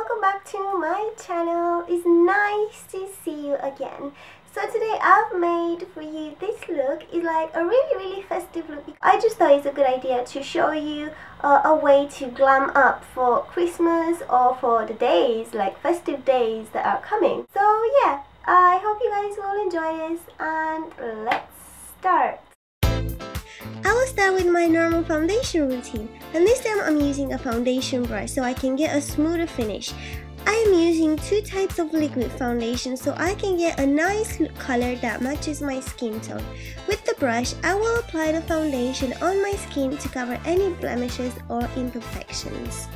welcome back to my channel. It's nice to see you again. So today I've made for you this look. It's like a really really festive look. I just thought it's a good idea to show you uh, a way to glam up for Christmas or for the days, like festive days that are coming. So yeah, I hope you guys will enjoy this and let's start. I will start with my normal foundation routine and this time I'm using a foundation brush so I can get a smoother finish. I am using two types of liquid foundation so I can get a nice color that matches my skin tone. With the brush, I will apply the foundation on my skin to cover any blemishes or imperfections.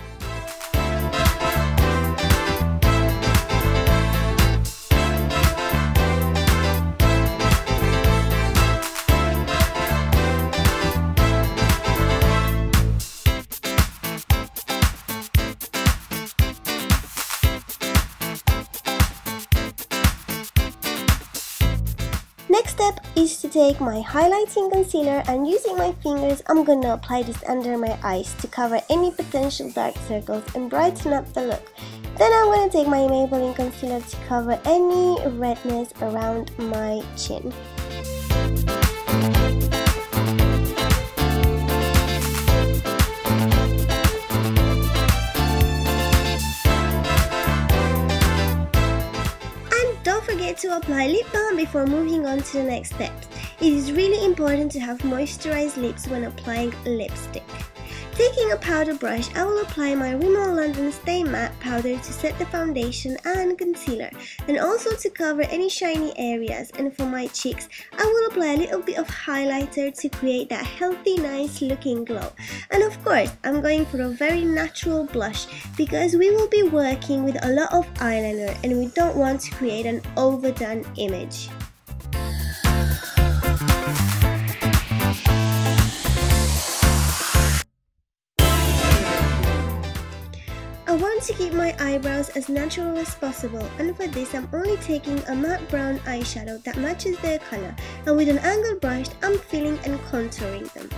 Step is to take my highlighting concealer and using my fingers I'm gonna apply this under my eyes to cover any potential dark circles and brighten up the look. Then I'm gonna take my Maybelline concealer to cover any redness around my chin. Forget to apply lip balm before moving on to the next steps. It is really important to have moisturized lips when applying lipstick. Taking a powder brush, I will apply my Rimmel London Stay Matte powder to set the foundation and concealer, and also to cover any shiny areas. And for my cheeks, I will apply a little bit of highlighter to create that healthy, nice looking glow. And of course, I'm going for a very natural blush because we will be working with a lot of eyeliner and we don't want to create an overdone image. I want to keep my eyebrows as natural as possible and for this I'm only taking a matte brown eyeshadow that matches their color and with an angled brush I'm filling and contouring them.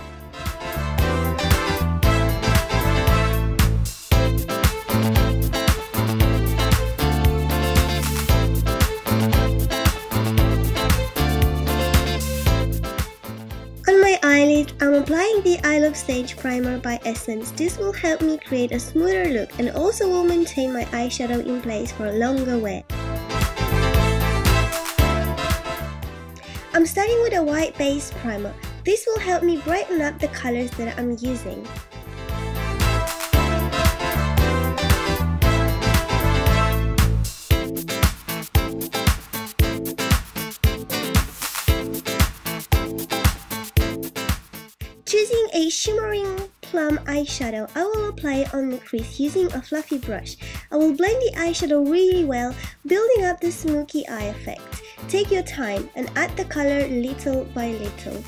Applying the I Love Stage Primer by Essence. This will help me create a smoother look and also will maintain my eyeshadow in place for a longer wear. I'm starting with a white base primer. This will help me brighten up the colors that I'm using. Choosing a shimmering plum eyeshadow, I will apply it on the crease using a fluffy brush. I will blend the eyeshadow really well, building up the smoky eye effect. Take your time and add the color little by little.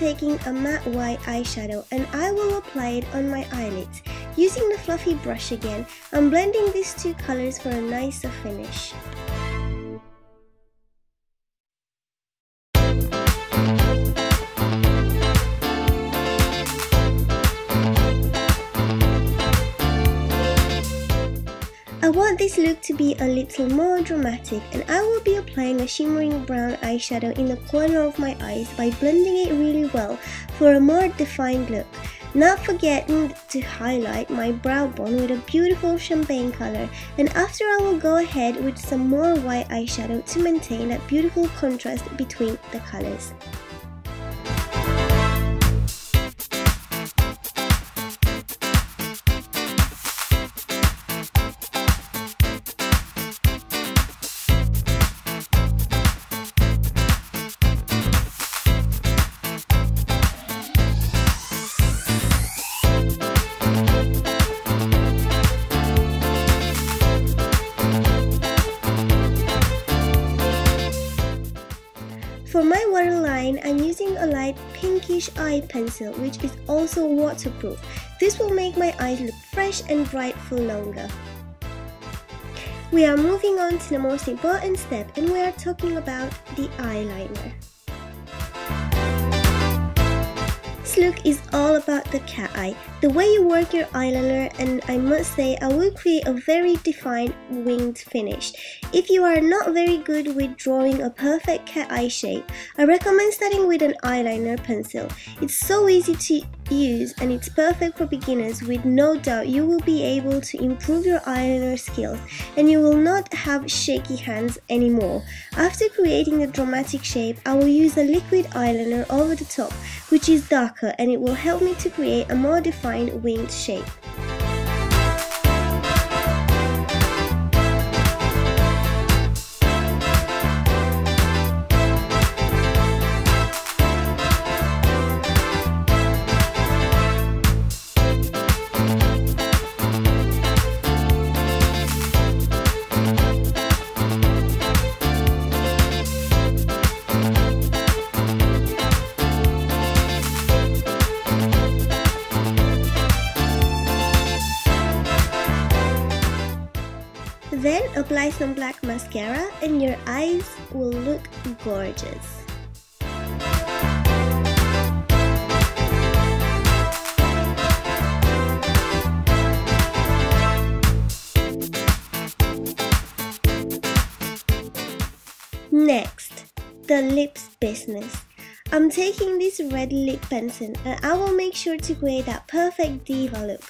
Taking a matte white eyeshadow and I will apply it on my eyelids. Using the fluffy brush again, I'm blending these two colors for a nicer finish. This look to be a little more dramatic and I will be applying a shimmering brown eyeshadow in the corner of my eyes by blending it really well for a more defined look. Not forgetting to highlight my brow bone with a beautiful champagne color and after I will go ahead with some more white eyeshadow to maintain that beautiful contrast between the colors. For my waterline, I'm using a light pinkish eye pencil which is also waterproof. This will make my eyes look fresh and bright for longer. We are moving on to the most important step and we are talking about the eyeliner. This look is all about the cat eye, the way you work your eyeliner and I must say I will create a very defined winged finish. If you are not very good with drawing a perfect cat eye shape, I recommend starting with an eyeliner pencil. It's so easy to use and it's perfect for beginners with no doubt you will be able to improve your eyeliner skills and you will not have shaky hands anymore. After creating a dramatic shape, I will use a liquid eyeliner over the top which is darker and it will help me to create a more defined winged shape. Then apply some black mascara and your eyes will look gorgeous. Next, the lips business. I'm taking this red lip pencil and I will make sure to create that perfect diva look.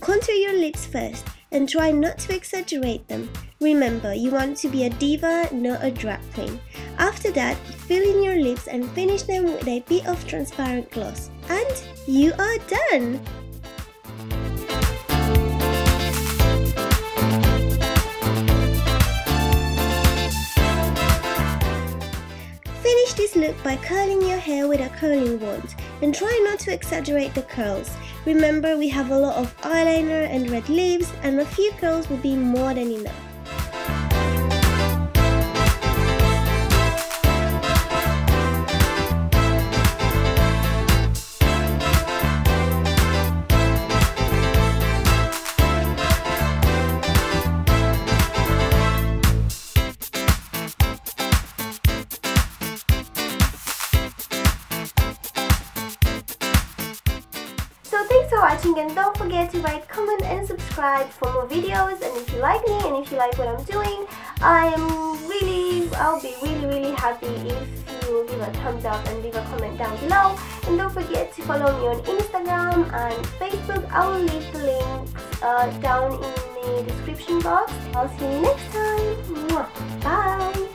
Contour your lips first and try not to exaggerate them. Remember, you want to be a diva, not a drag queen. After that, fill in your lips and finish them with a bit of transparent gloss. And you are done! Finish this look by curling your hair with a curling wand and try not to exaggerate the curls. Remember we have a lot of eyeliner and red lips and a few curls will be more than enough. Don't forget to write, comment and subscribe for more videos. And if you like me and if you like what I'm doing I am really, I'll be really really happy if you give a thumbs up and leave a comment down below. And don't forget to follow me on Instagram and Facebook. I will leave the links uh, down in the description box. I'll see you next time. Bye